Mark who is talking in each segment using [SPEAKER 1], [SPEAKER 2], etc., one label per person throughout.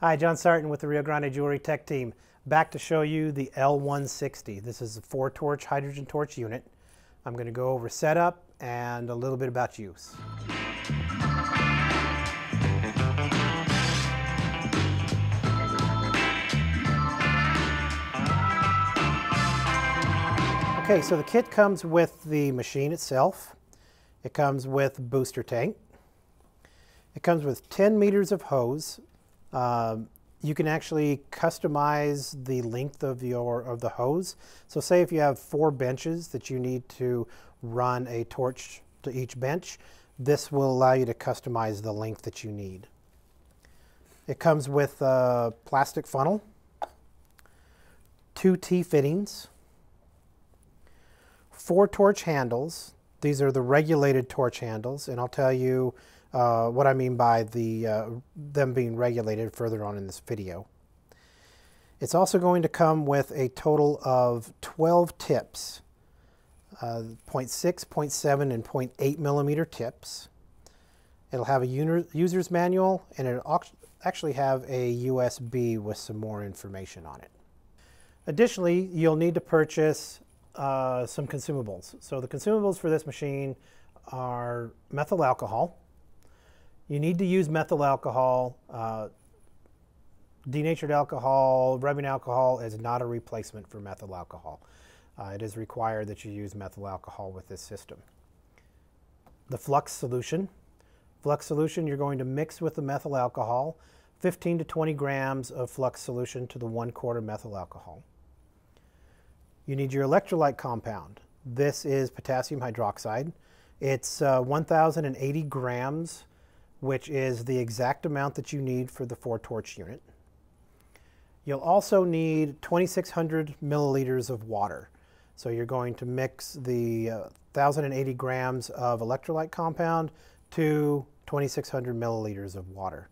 [SPEAKER 1] Hi, John Sartin with the Rio Grande Jewelry Tech Team. Back to show you the L160. This is a four torch hydrogen torch unit. I'm going to go over setup and a little bit about use. Okay, so the kit comes with the machine itself. It comes with booster tank. It comes with 10 meters of hose. Um, you can actually customize the length of your of the hose. So say if you have four benches that you need to run a torch to each bench, this will allow you to customize the length that you need. It comes with a plastic funnel, two T-fittings, four torch handles. These are the regulated torch handles, and I'll tell you uh, what I mean by the uh, them being regulated further on in this video. It's also going to come with a total of 12 tips, uh, 0.6, 0.7, and 0.8 millimeter tips. It'll have a user's manual, and it'll actually have a USB with some more information on it. Additionally, you'll need to purchase uh, some consumables. So the consumables for this machine are methyl alcohol. You need to use methyl alcohol. Uh, denatured alcohol, rubbing alcohol is not a replacement for methyl alcohol. Uh, it is required that you use methyl alcohol with this system. The flux solution. Flux solution you're going to mix with the methyl alcohol 15 to 20 grams of flux solution to the one quarter methyl alcohol. You need your electrolyte compound. This is potassium hydroxide. It's uh, 1,080 grams, which is the exact amount that you need for the four torch unit. You'll also need 2,600 milliliters of water. So you're going to mix the uh, 1,080 grams of electrolyte compound to 2,600 milliliters of water.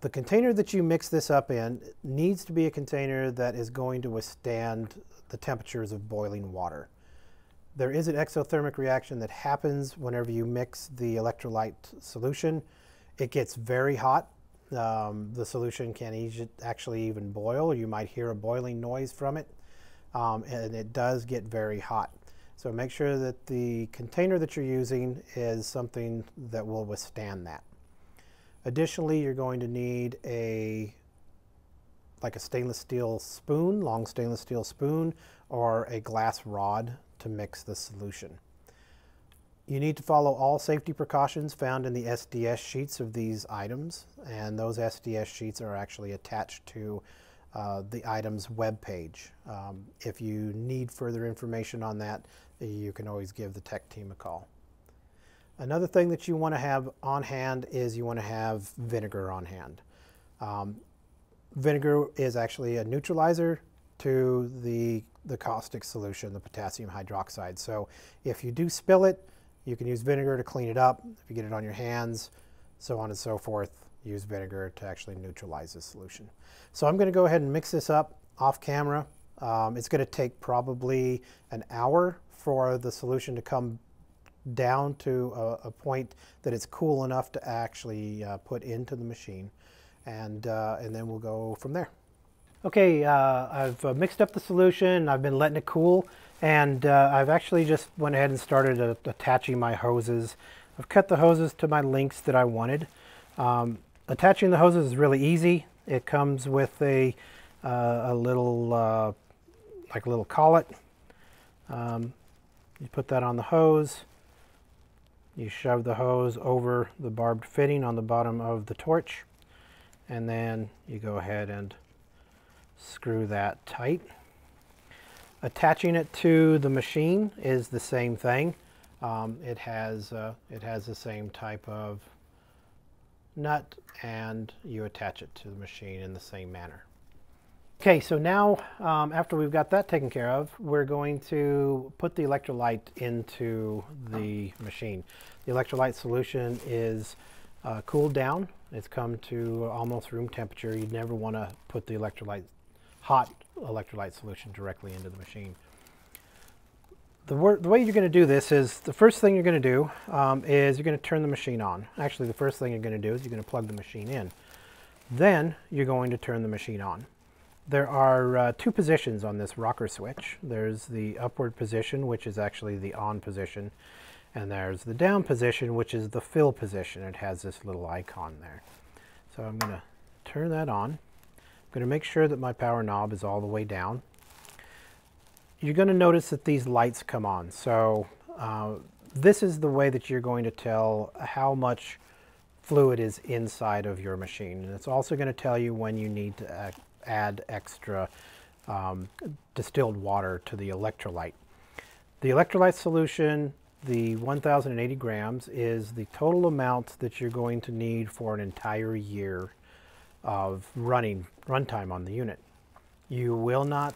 [SPEAKER 1] The container that you mix this up in needs to be a container that is going to withstand the temperatures of boiling water. There is an exothermic reaction that happens whenever you mix the electrolyte solution. It gets very hot. Um, the solution can actually even boil. You might hear a boiling noise from it. Um, and it does get very hot. So make sure that the container that you're using is something that will withstand that. Additionally, you're going to need a like a stainless steel spoon, long stainless steel spoon, or a glass rod to mix the solution. You need to follow all safety precautions found in the SDS sheets of these items, and those SDS sheets are actually attached to uh, the item's web page. Um, if you need further information on that, you can always give the tech team a call. Another thing that you want to have on hand is you want to have vinegar on hand. Um, Vinegar is actually a neutralizer to the, the caustic solution, the potassium hydroxide. So if you do spill it, you can use vinegar to clean it up. If you get it on your hands, so on and so forth, use vinegar to actually neutralize the solution. So I'm going to go ahead and mix this up off camera. Um, it's going to take probably an hour for the solution to come down to a, a point that it's cool enough to actually uh, put into the machine and, uh, and then we'll go from there. Okay, uh, I've uh, mixed up the solution, I've been letting it cool, and uh, I've actually just went ahead and started uh, attaching my hoses. I've cut the hoses to my lengths that I wanted. Um, attaching the hoses is really easy. It comes with a, uh, a little, like a little collet. Um, you put that on the hose. You shove the hose over the barbed fitting on the bottom of the torch and then you go ahead and screw that tight. Attaching it to the machine is the same thing. Um, it has uh, it has the same type of nut and you attach it to the machine in the same manner. Okay, so now um, after we've got that taken care of, we're going to put the electrolyte into the machine. The electrolyte solution is uh, cooled down. It's come to almost room temperature. You'd never want to put the electrolyte, hot electrolyte solution directly into the machine. The, the way you're going to do this is the first thing you're going to do um, is you're going to turn the machine on. Actually, the first thing you're going to do is you're going to plug the machine in. Then you're going to turn the machine on. There are uh, two positions on this rocker switch. There's the upward position, which is actually the on position, and there's the down position, which is the fill position. It has this little icon there. So I'm going to turn that on. Going to make sure that my power knob is all the way down. You're going to notice that these lights come on. So uh, this is the way that you're going to tell how much fluid is inside of your machine. And it's also going to tell you when you need to add extra um, distilled water to the electrolyte. The electrolyte solution, the 1080 grams, is the total amount that you're going to need for an entire year of running runtime on the unit. You will not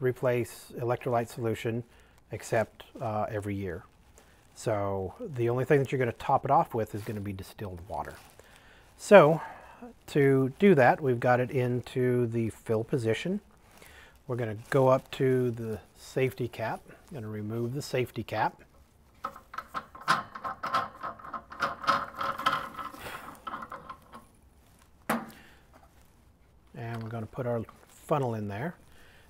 [SPEAKER 1] replace electrolyte solution except uh, every year. So the only thing that you're going to top it off with is going to be distilled water. So to do that, we've got it into the fill position. We're going to go up to the safety cap. I'm going to remove the safety cap. Going to put our funnel in there.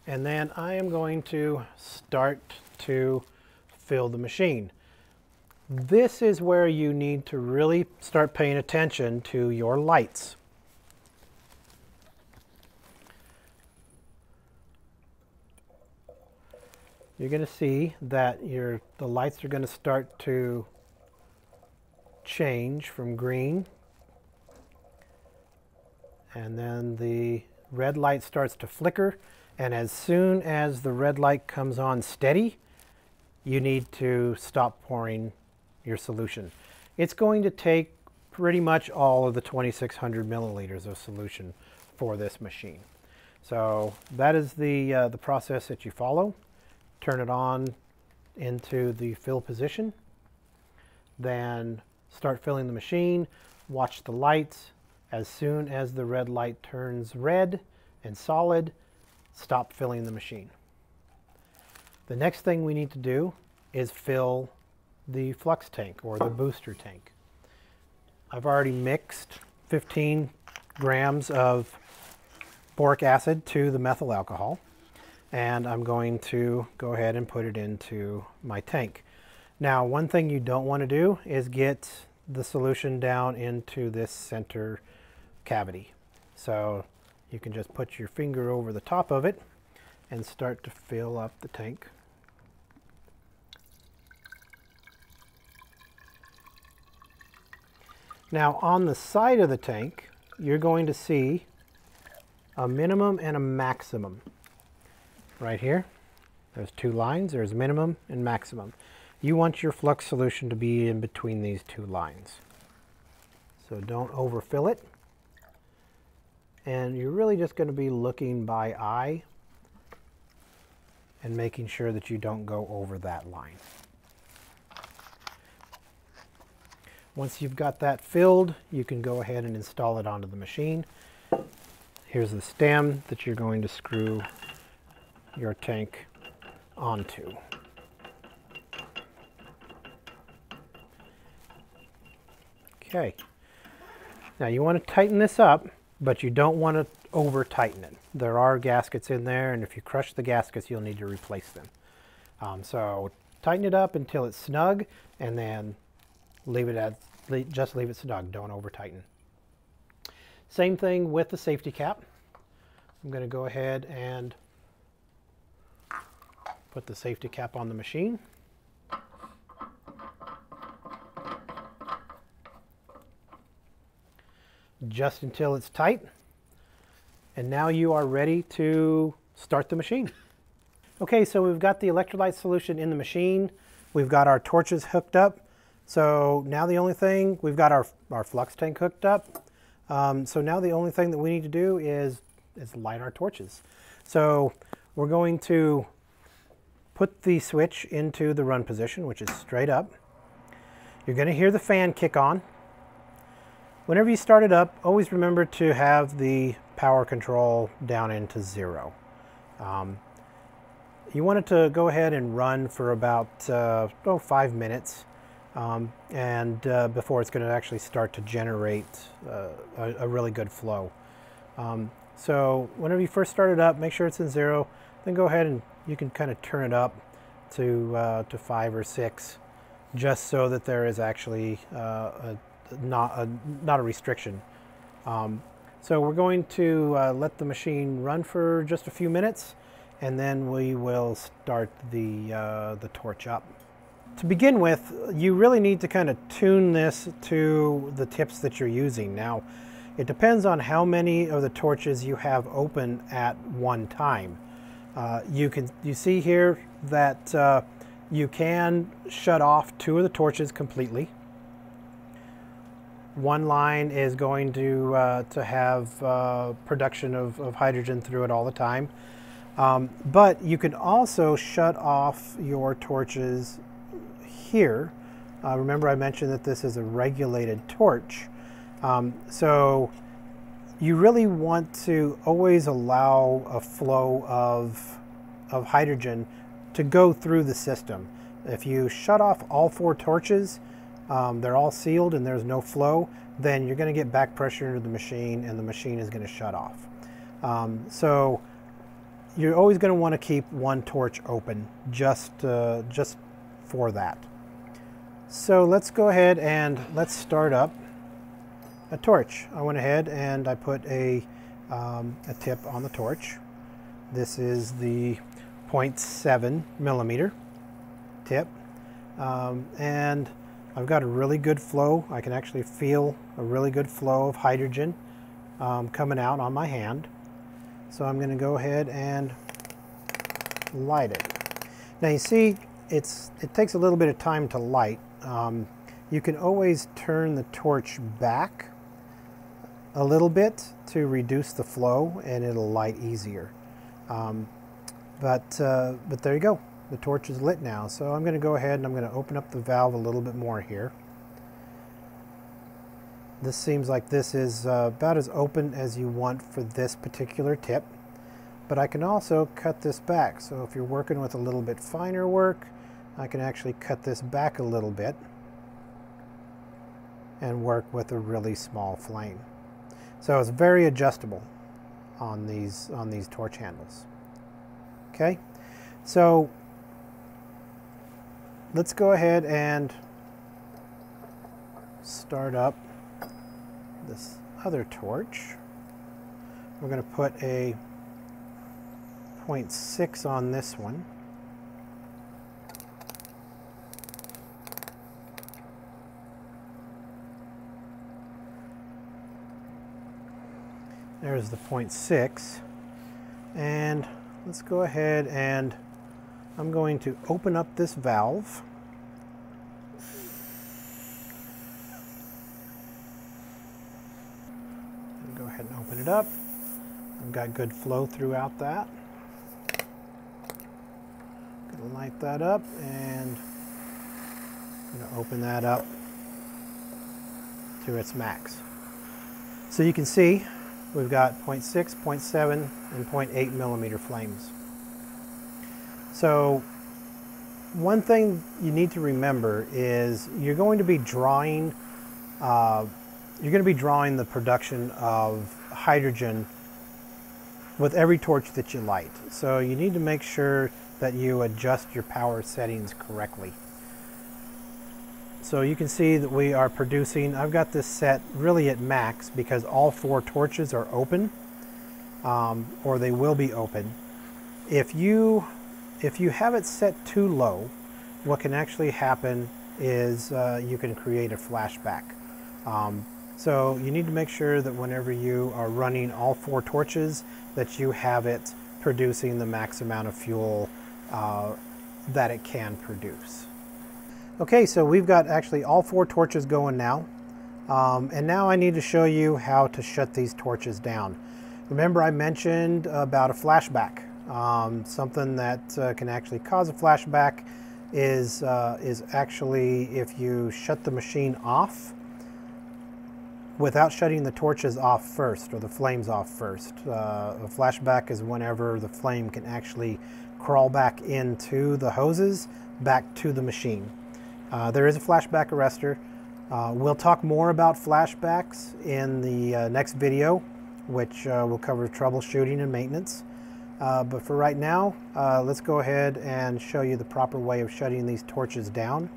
[SPEAKER 1] And then I am going to start to fill the machine. This is where you need to really start paying attention to your lights. You're going to see that your the lights are going to start to change from green and then the red light starts to flicker and as soon as the red light comes on steady you need to stop pouring your solution. It's going to take pretty much all of the 2600 milliliters of solution for this machine. So that is the, uh, the process that you follow. Turn it on into the fill position, then start filling the machine, watch the lights. As soon as the red light turns red and solid, stop filling the machine. The next thing we need to do is fill the flux tank or the booster tank. I've already mixed 15 grams of boric acid to the methyl alcohol and I'm going to go ahead and put it into my tank. Now one thing you don't want to do is get the solution down into this center cavity. So you can just put your finger over the top of it and start to fill up the tank. Now on the side of the tank, you're going to see a minimum and a maximum. Right here, there's two lines, there's minimum and maximum. You want your flux solution to be in between these two lines. So don't overfill it. And you're really just going to be looking by eye and making sure that you don't go over that line. Once you've got that filled, you can go ahead and install it onto the machine. Here's the stem that you're going to screw your tank onto. Okay. Now you want to tighten this up, but you don't want to over tighten it. There are gaskets in there, and if you crush the gaskets, you'll need to replace them. Um, so tighten it up until it's snug, and then leave it at just leave it snug, don't over tighten. Same thing with the safety cap. I'm going to go ahead and put the safety cap on the machine. Just until it's tight. And now you are ready to start the machine. Okay, so we've got the electrolyte solution in the machine. We've got our torches hooked up. So now the only thing, we've got our, our flux tank hooked up. Um, so now the only thing that we need to do is, is light our torches. So we're going to put the switch into the run position, which is straight up. You're going to hear the fan kick on. Whenever you start it up, always remember to have the power control down into zero. Um, you want it to go ahead and run for about uh, oh, five minutes um, and uh, before it's going to actually start to generate uh, a, a, really good flow. Um, so whenever you first start it up, make sure it's in zero. Then go ahead and you can kind of turn it up to uh, to five or six, just so that there is actually uh, a, not a not a restriction. Um, so we're going to uh, let the machine run for just a few minutes, and then we will start the uh, the torch up. To begin with, you really need to kind of tune this to the tips that you're using. Now, it depends on how many of the torches you have open at one time. Uh, you can you see here that uh, you can shut off two of the torches completely. One line is going to uh, to have uh, production of, of, hydrogen through it all the time. Um, but you can also shut off your torches here. Uh, remember I mentioned that this is a regulated torch. Um, so you really want to always allow a flow of, of hydrogen to go through the system. If you shut off all four torches, um, they're all sealed and there's no flow, then you're going to get back pressure into the machine and the machine is going to shut off. Um, so you're always going to want to keep one torch open just, uh, just for that. So let's go ahead and let's start up a torch. I went ahead and I put a, um, a tip on the torch. This is the 0.7 millimeter tip. Um, and I've got a really good flow. I can actually feel a really good flow of hydrogen um, coming out on my hand. So I'm going to go ahead and light it. Now you see it's it takes a little bit of time to light um, you can always turn the torch back a little bit to reduce the flow and it'll light easier. Um, but, uh, but there you go. The torch is lit now. So I'm going to go ahead and I'm going to open up the valve a little bit more here. This seems like this is uh, about as open as you want for this particular tip. But I can also cut this back. So if you're working with a little bit finer work, I can actually cut this back a little bit and work with a really small flame. So it's very adjustable on these on these torch handles. Okay, so let's go ahead and start up this other torch. We're going to put a 0.6 on this one. There's the 0.6. And let's go ahead and I'm going to open up this valve. Go ahead and open it up. I've got good flow throughout that. Gonna light that up and I'm gonna open that up to its max. So you can see we've got 0.6, 0.7, and 0.8 millimeter flames. So one thing you need to remember is you're going to be drawing uh, you're going to be drawing the production of hydrogen with every torch that you light. So you need to make sure that you adjust your power settings correctly. So you can see that we are producing, I've got this set really at max because all four torches are open um, or they will be open. If you, if you have it set too low, what can actually happen is uh, you can create a flashback. Um, so you need to make sure that whenever you are running all four torches that you have it producing the max amount of fuel uh, that it can produce. Okay, so we've got actually all four torches going now. Um, and now I need to show you how to shut these torches down. Remember I mentioned about a flashback. Um, something that uh, can actually cause a flashback is, uh, is actually if you shut the machine off without shutting the torches off first or the flames off first. Uh, a flashback is whenever the flame can actually crawl back into the hoses back to the machine. Uh, there is a flashback arrestor. Uh, we'll talk more about flashbacks in the uh, next video which will cover troubleshooting and maintenance. Uh, but for right now, uh, let's go ahead and show you the proper way of shutting these torches down.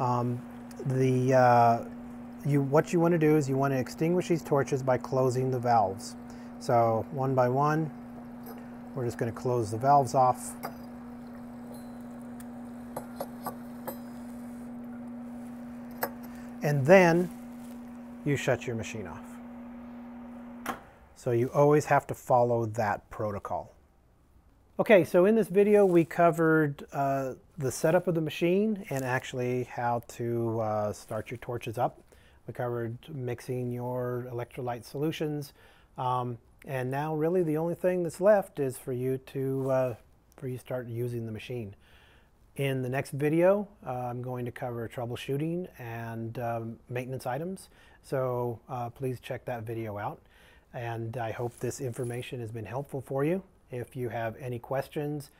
[SPEAKER 1] Um, the, uh, you, what you want to do is you want to extinguish these torches by closing the valves. So one by one, we're just going to close the valves off. And then you shut your machine off. So you always have to follow that protocol. Okay, so in this video we covered uh, the setup of the machine and actually how to uh, start your torches up. We covered mixing your electrolyte solutions. Um, and now really the only thing that's left is for you to uh, for you start using the machine. In the next video, uh, I'm going to cover troubleshooting and um, maintenance items. So uh, please check that video out. And I hope this information has been helpful for you. If you have any questions,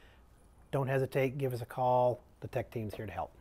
[SPEAKER 1] don't hesitate, give us a call. The tech team's here to help.